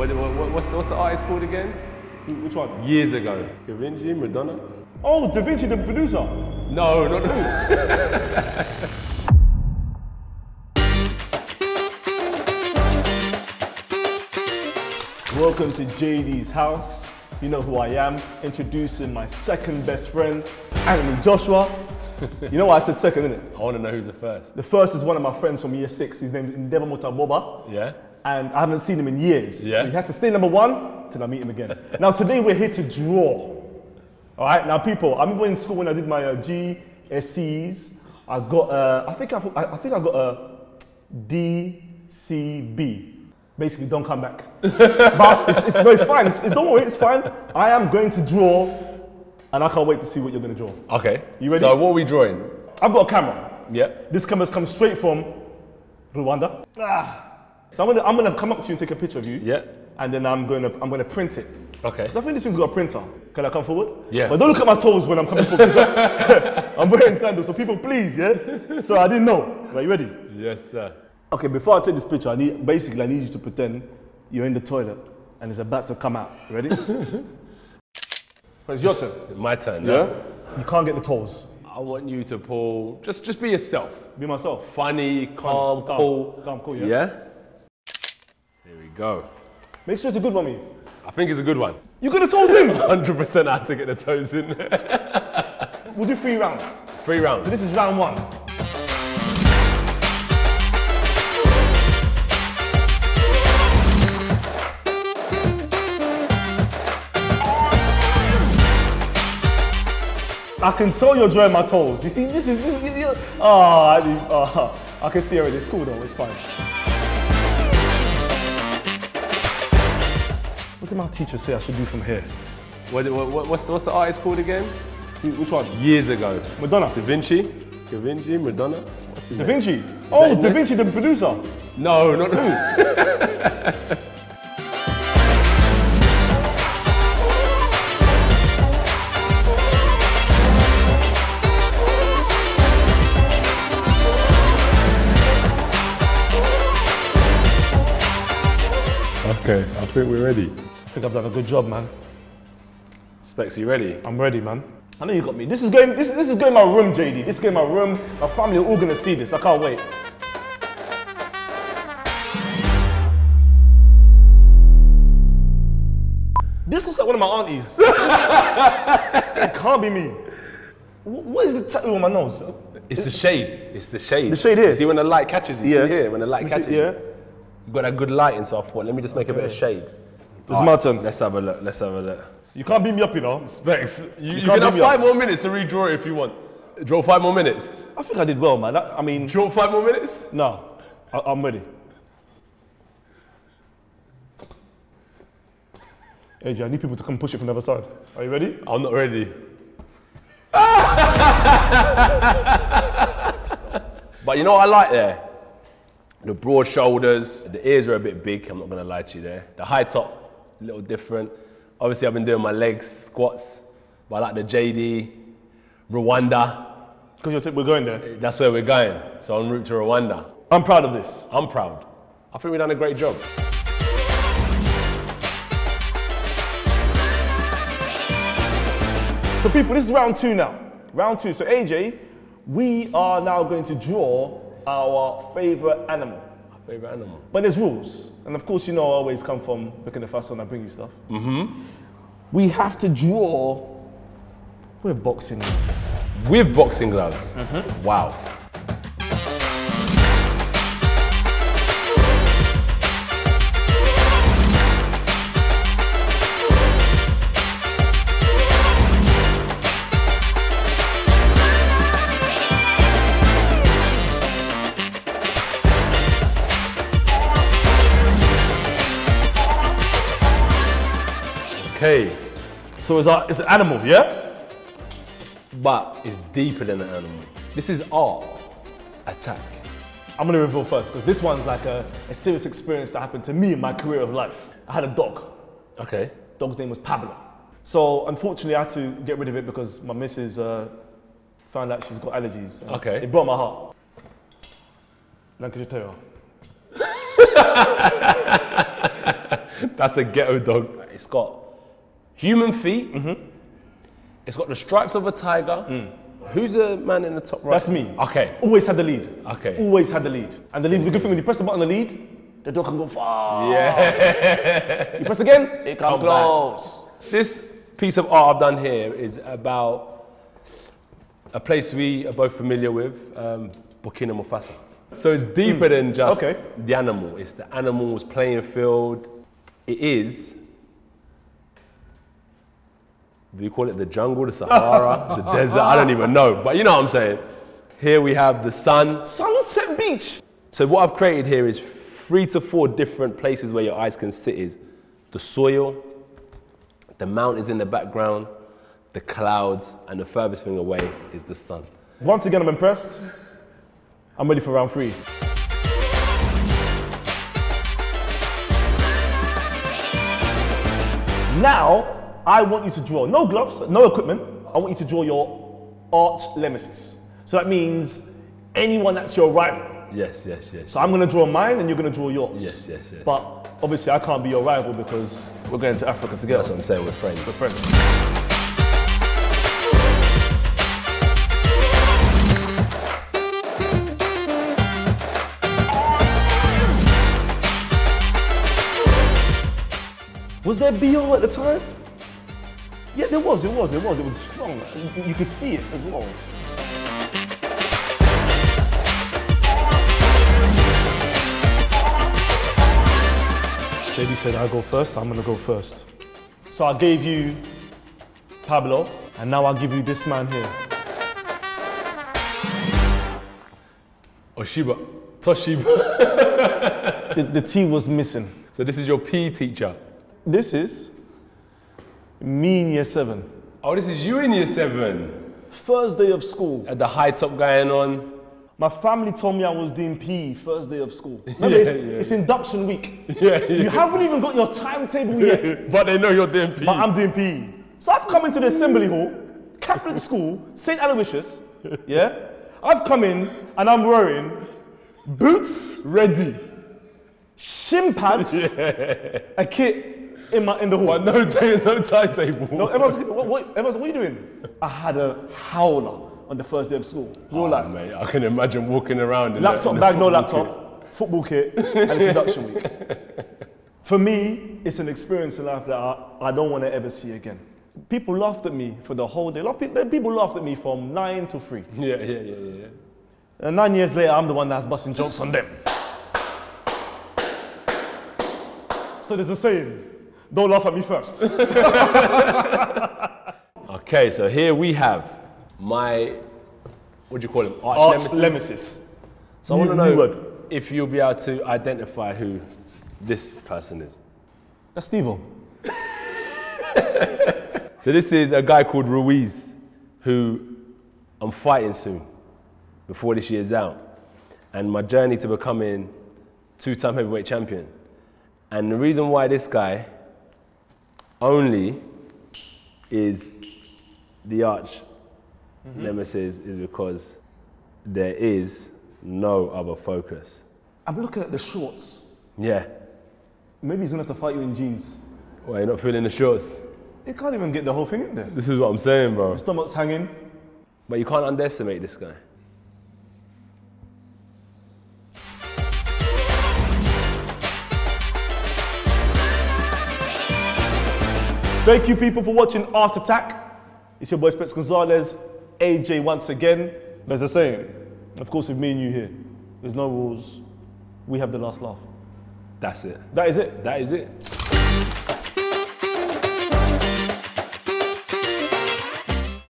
What, what, what's, what's the artist called again? Which one? Years ago. Da Vinci, Madonna? Oh, Da Vinci, the producer. No, not who? Welcome to JD's house. You know who I am. Introducing my second best friend, Anthony Joshua. You know why I said second, innit? I want to know who's the first. The first is one of my friends from year six. His name is Endeavor Mutaboba. Yeah? And I haven't seen him in years. Yeah. So he has to stay number one till I meet him again. now, today we're here to draw. All right, now, people, I remember in school when I did my uh, GSCs, I got, uh, I, think I, I think I got a DCB. Basically, don't come back. but it's, it's, no, it's fine. It's, it's, don't worry, it's fine. I am going to draw, and I can't wait to see what you're going to draw. Okay. You ready? So what are we drawing? I've got a camera. Yeah. This camera's come straight from Rwanda. So I'm gonna, I'm gonna come up to you and take a picture of you. Yeah. And then I'm gonna, I'm gonna print it. Okay. Because I think this thing's got a printer. Can I come forward? Yeah. But don't look at my toes when I'm coming forward. I- I'm wearing sandals, so people please, yeah? So I didn't know. Are you ready? Yes, sir. Okay, before I take this picture, I need, basically I need you to pretend you're in the toilet and it's about to come out. You ready? it's your turn. My turn. Yeah? Yeah. You can't get the toes. I want you to pull. Just, just be yourself. Be myself. Funny, calm, Calm, cool. calm, cool, yeah? Yeah. Go. Make sure it's a good one, me. I think it's a good one. You got the toes in. 100% I had to get the toes in. We'll do three rounds. Three rounds. So this is round one. I can tell you're drawing my toes. You see, this is this is. you- Oh, I, oh, I can see already. It's cool though. It's fine. Did my teacher say I should do from here? What, what, what- what's, what's the artist called again? Which one? Years ago. Madonna. Da Vinci? Da Vinci, Madonna? What's his Da name? Vinci. Oh, Da? Vinci, the producer. No, not who? Okay, I think we're ready. I think I've done a good job, man. Specs, you ready? I'm ready, man. I know you got me. This is going. This, this is going my room, JD. This is going my room. My family are all gonna see this. I can't wait. This looks like one of my aunties. it can't be me. What is the tattoo on my nose? It's the shade. It's the shade. The shade here? See when the light catches you? Yeah. See here? When the light catches see- you? yeah. You've got that good lighting, so I thought, let me just make a bit of shade. It's my turn. Let's have a look. Let's have a look. You can't beat me up, you know. Specs, you, you, can't can have beat me up. five more minutes to redraw it if you want. Draw five more minutes. I think I did well, man. That- I mean, Draw five more minutes? no, I, I'm ready. AJ, I need people to come push it from the other side. Are you ready? I'm not ready. but you know what I like there? The broad shoulders, the ears are a bit big, I'm not gonna lie to you there. The high top, a little different. Obviously I've been doing my legs, squats, but I like the JD, Rwanda, Because you'll think we're going there. that's where we're going. So en route to Rwanda. I'm proud of this. I'm proud. I think we've done a great job. So people, this is round two now. Round two. So AJ, we are now going to draw our favorite animal. Our favorite animal? But there's rules. And of course, you know I always come from Burkina Faso and I bring you stuff. Mm-hmm. We have to draw with boxing gloves. With boxing gloves. Wow. Okay. So it's, a, it's an animal, yeah? But it's deeper than an animal. This is art. Attack. I'm gonna reveal first because this one's like a, a serious experience that happened to me in my career of life. I had a dog. Okay. Dog's name was Pablo. So unfortunately, I had to get rid of it because my missus uh, found out she's got allergies. Okay. It broke my heart. Lancashire Terrier. That's a ghetto dog. It's got human feet. Mm-hmm. It's got the stripes of a tiger. Who's the man in the top right? Mm. That's me. Okay. Always had the lead. Okay. Always had the lead. And the lead, the good thing when you press the button on the lead, the dog can go far. Yeah. You press again, it Come comes close. This piece of art I've done here is about a place we are both familiar with, um, Burkina Faso. So it's deeper than just. Okay. the animal. It's the animal's playing field. It is. Do you call it the jungle, the Sahara, the desert? I don't even know. But you know what I'm saying. Here we have the sun. Sunset Beach. So what I've created here is three to four different places where your eyes can sit is the soil, the mountains in the background, the clouds, and the furthest thing away is the sun. Once again, I'm impressed. I'm ready for round three. Now, I want you to draw, no gloves, no equipment. I want you to draw your arch nemesis. So that means anyone that's your rival. Yes, yes, yes. So I'm gonna draw mine and you're gonna draw yours. Yes, yes, yes. But obviously, I can't be your rival because we're going to Africa together. That's what I'm saying, we're friends. We're friends. Was there BO at the time? Yeah, there was, it was, it was. It was strong. You, you could see it as well. JD said I go first, I'm gonna go first. So I gave you Pablo, and now I'll give you this man here. Oshiba, Toshiba. The, the T was missing. so this is your P teacher. This is me in year seven. Oh, this is you in year seven. First day of school. At the high top going on. My family told me I was doing PE first day of school. Remember, it's, Yeah, yeah. it's induction week. Yeah, yeah. You haven't even got your timetable yet, but they know you're doing PE. but I'm doing PE. So I've come into the assembly hall, Catholic school, St. Aloysius, yeah? I've come in and I'm wearing boots, ready. shin pads, a kit in, my, in the hall. But no, no timetable. No, everyone's, looking, what, what, everyone's like, what are you doing? I had a howler on the first day of school. Real Oh, life. mate, I can imagine walking around in Laptop the, bag, no laptop, football kit, and induction week. For me, it's an experience in life that I, I don't want to ever see again. People laughed at me for the whole day. A lot of people, people laughed at me from nine to three. Yeah, yeah, yeah, yeah. yeah. And nine years later, I'm the one that's busting jokes on them. So there's a saying, don't laugh at me first. Okay, so here we have my, what do you call him? Arch, Arch nemesis. nemesis. So I want to New- new know word. if you'll be able to identify who this person is. That's Steve. So this is a guy called Ruiz, who I'm fighting soon, before this year's out, and my journey to becoming two-time heavyweight champion. And the reason why this guy only is the arch mm-hmm. nemesis is because there is no other focus. I'm looking at the shorts. Yeah. Maybe he's gonna have to fight you in jeans. Why you're not feeling the shorts? He can't even get the whole thing in there. This is what I'm saying, bro. Stomach's hanging. But you can't underestimate this guy. Thank you, people, for watching Art Attack. It's your boy Specs Gonzalez, AJ once again. There's a saying, of course, with me and you here, there's no rules. We have the last laugh. That's it. That is it. That is it.